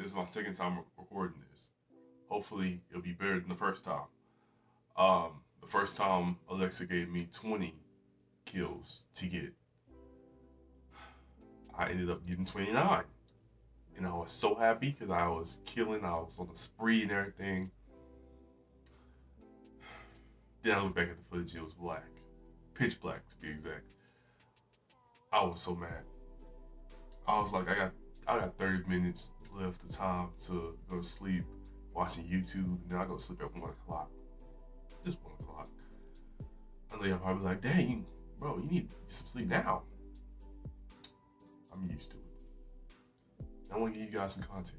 This is my second time recording this. Hopefully, it'll be better than the first time. Um, the first time Alexa gave me 20 kills to get. I ended up getting 29. And I was so happy because I was killing, I was on the spree and everything. Then I look back at the footage, it was black. Pitch black to be exact. I was so mad. I was like, I got I got 30 minutes left of time to go to sleep watching YouTube, and then I go to sleep at one o'clock. Just one o'clock. I know y'all probably like, dang, bro, you need some sleep now. I'm used to it. I want to give you guys some content.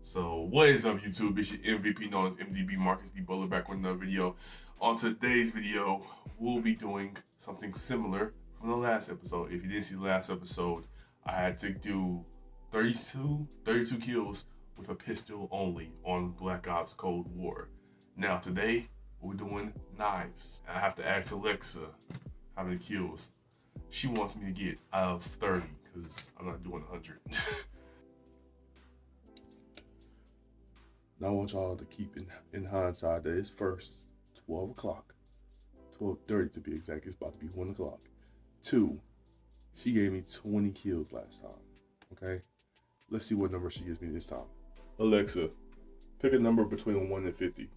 So what is up YouTube? It's your MVP known as MDB Marcus D Butler back with another video. On today's video, we'll be doing something similar from the last episode. If you didn't see the last episode, I had to do 32, 32 kills with a pistol only on Black Ops Cold War. Now today, we're doing knives. I have to ask Alexa how many kills she wants me to get out of 30 because I'm not doing 100. Now I want y'all to keep in, in hindsight that it's first 12 o'clock, 12.30 to be exact. It's about to be 1 o'clock. Two, she gave me 20 kills last time. Okay? Let's see what number she gives me this time. Alexa, pick a number between 1 and 50.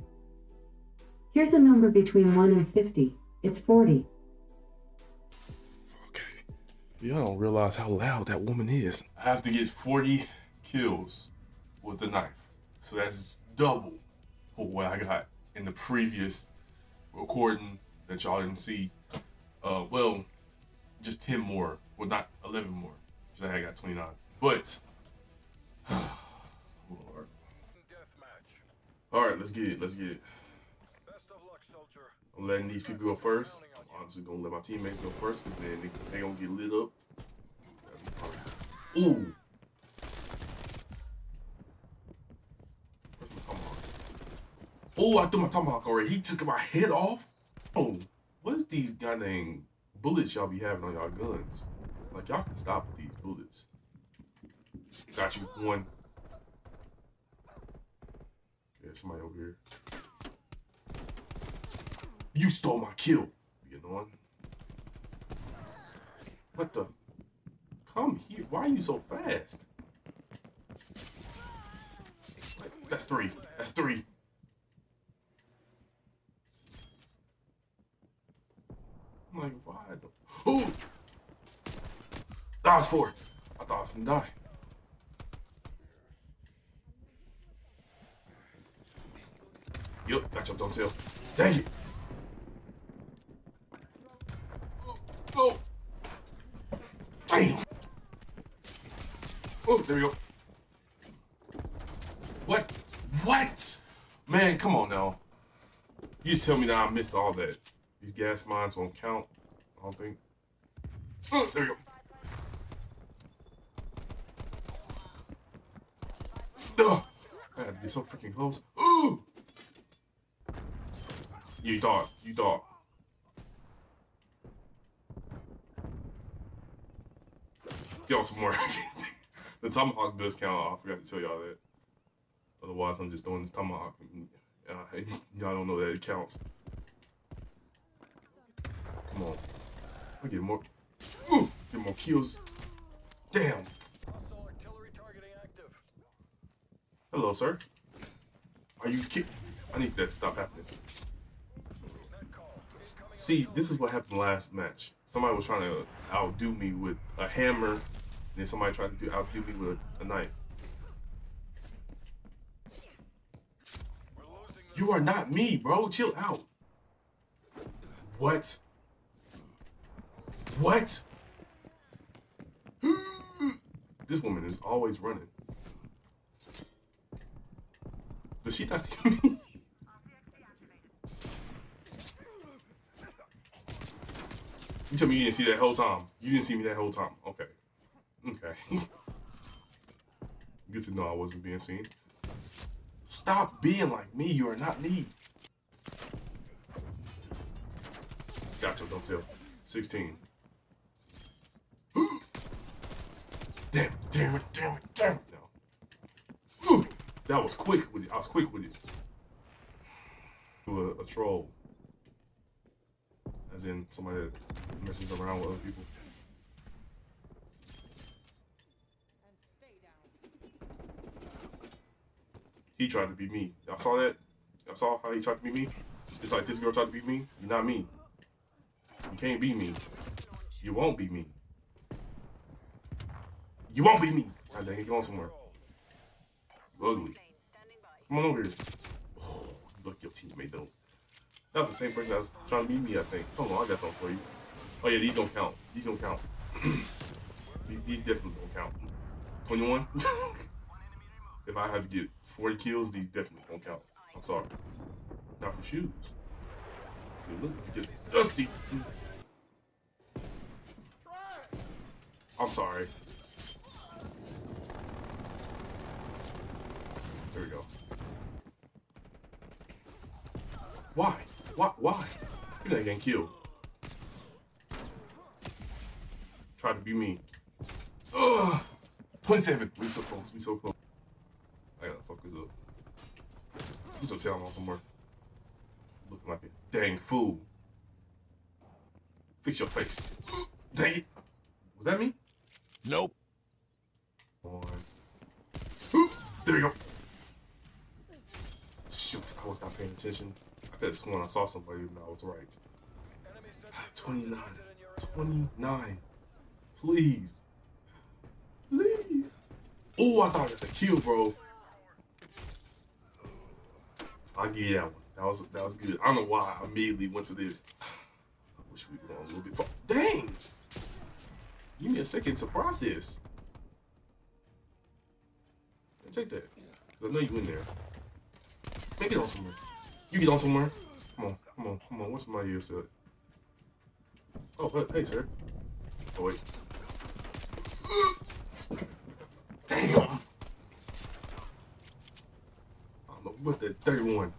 Here's a number between 1 and 50. It's 40. Okay. Y'all don't realize how loud that woman is. I have to get 40 kills with the knife. So that's double what I got in the previous recording that y'all didn't see. Uh, well, just 10 more. Well, not 11 more. So I got 29. But, oh, Lord. All right, let's get it. Let's get it. I'm letting these people go first. I'm honestly gonna let my teammates go first because then they, they gonna get lit up. Ooh. Oh, I threw my tomahawk already. He took my head off. Oh, what is these goddamn bullets y'all be having on y'all guns? Like y'all can stop with these bullets. Got you one. Okay, somebody over here. You stole my kill. You know What the? Come here. Why are you so fast? That's three. That's three. I'm like, why? Oh! That was four. I thought I was gonna die. Yup, got your don't tell. Dang it! Oh, oh! Damn! Oh, there we go. What? What? Man, come on now. You tell me that I missed all that. These gas mines won't count. I don't think. Oh, there we go. Ugh. I had to be so freaking close. Ooh! You thought. You thought. Yo, some more. the tomahawk does count. Oh, I forgot to tell y'all that. Otherwise, I'm just throwing this tomahawk. Y'all don't know that it counts. Come on. I get more. Ooh, get more kills. Damn. Hello, sir. Are you kidding? I need that to stop happening. See, this is what happened last match. Somebody was trying to outdo me with a hammer, and then somebody tried to do, outdo me with a knife. You are not me, bro. Chill out. What? What? this woman is always running. She me? you tell me you didn't see that whole time. You didn't see me that whole time. Okay. Okay. Good to know I wasn't being seen. Stop being like me. You are not me. Gotcha, don't tell. 16. damn, damn it, damn it, damn it. That was quick with it. I was quick with it. To a, a troll. As in somebody that messes around with other people. He tried to be me. Y'all saw that? Y'all saw how he tried to be me? Just like this girl tried to be me. You're not me. You can't be me. You won't be me. You won't be me. God dang it, on somewhere. Ugly. Come on over here. Oh, look your teammate though. That was the same person that was trying to beat me, I think. Hold on, I got something for you. Oh yeah, these don't count. These don't count. these, these definitely don't count. 21? if I have to get 40 kills, these definitely don't count. I'm sorry. Not for shoes. Dude, look, just dusty. I'm sorry. There we go. Why? Why? Why? You're not getting killed. Try to be me. Ugh. 27. We so close. We so close. I gotta fuck this up. Put your tail on somewhere. Looking like a dang fool. Fix your face. Dang it. Was that me? Nope. One. Oof, There we go. Shoot, I was not paying attention. I one. I saw somebody and I was right. 29. 29. Please. Please. Oh, I thought it was a kill, bro. I'll give you that one. That was that was good. I don't know why I immediately went to this. I wish we were a little bit. Dang! Give me a second to process. Take that. I know you in there. Man, it on somewhere. You get on somewhere. Come on, come on, come on. What's my ear said? Oh, hey, hey, sir. Oh, wait. Damn! I'm with the 31.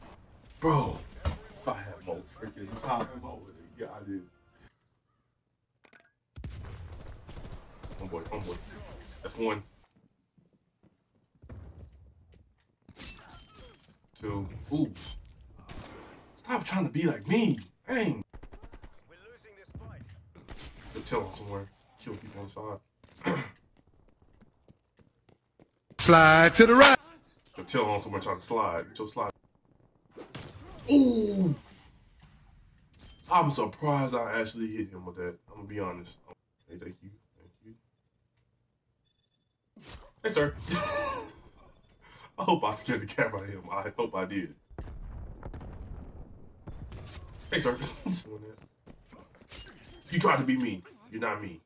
Bro, if I had more freaking time, I would have got it. Homeboy, homeboy. That's one. Two. Ooh. Stop trying to be like me. Dang. We're losing this fight. Go tell him somewhere. Kill people on the side. Slide to the right. Go tell him somewhere trying to slide. Go slide. Ooh. I'm surprised I actually hit him with that. I'm gonna be honest. Oh, hey, thank you. Thank you. Hey, sir. I hope I scared the cat out of him. I hope I did. Hey, sir. you tried to be me. You're not me.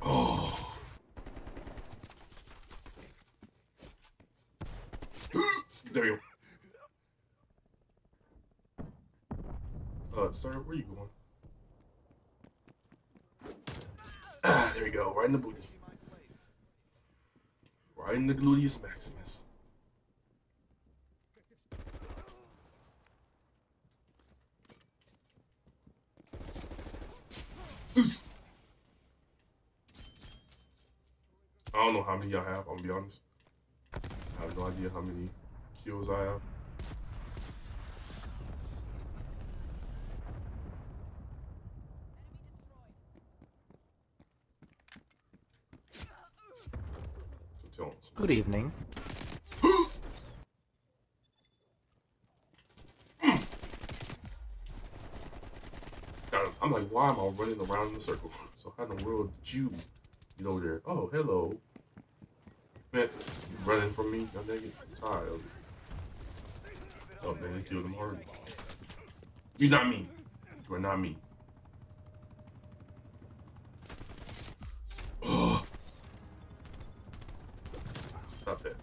Oh. there you go. Uh, sir, where you going? Ah, there we go. Right in the booty. Right in the gluteus maximus. I don't know how many y'all have, I'm gonna be honest. I have no idea how many kills I have. Good evening. Got him. I'm like, why am I running around in a circle? So how in the world did you get over there? Oh, hello. Man, you running from me? I'm naked. Tired of it. Oh, man, you killed him hard. You're not me. You are not me. Ugh. Stop that.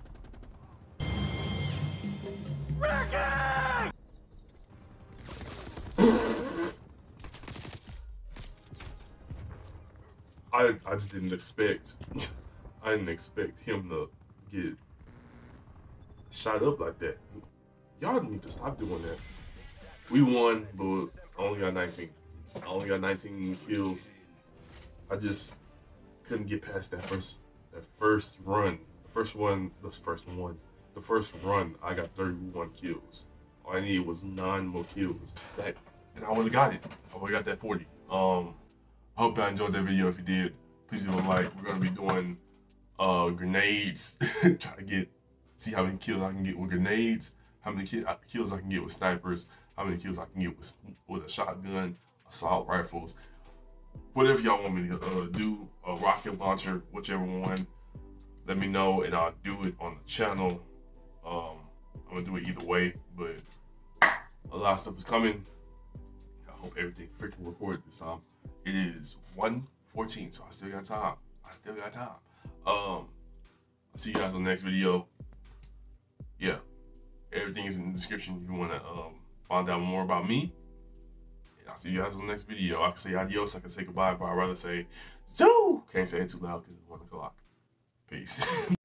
I I just didn't expect I didn't expect him to get shot up like that. Y'all need to stop doing that. We won, but only got 19. I only got 19 kills. I just couldn't get past that first that first run, the first one, the first one, the first run, I got 31 kills. All I needed was nine more kills. That, and I would have got it. I would have got that 40. Um, I hope y'all enjoyed that video. If you did, please leave a like. We're gonna be doing uh grenades. Try to get see how many kills I can get with grenades. How many kills I can get with snipers. How many kills I can get with with a shotgun, assault rifles, whatever y'all want me to uh, do. A rocket launcher, whichever one. Let me know, and I'll do it on the channel. Um, I'm gonna do it either way, but a lot of stuff is coming. I hope everything freaking recorded this time. It is 1:14, so I still got time. I still got time. Um, I'll see you guys on the next video. Yeah, everything is in the description if you want to um, find out more about me. And I'll see you guys on the next video. I can say adios, I can say goodbye, but I'd rather say zoo. Can't say it too loud because it's one o'clock. Peace.